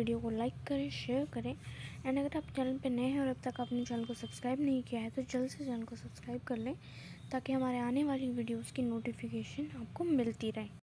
Video को like करें, share करें। एंड अगर आप चैनल पर नए हैं और अब तक आपने चैनल को सब्सक्राइब नहीं किया है तो जल्द से जल्द को सब्सक्राइब कर लें, ताकि हमारे आने वाली वीडियोज़ की नोटिफिकेशन आपको मिलती रहे।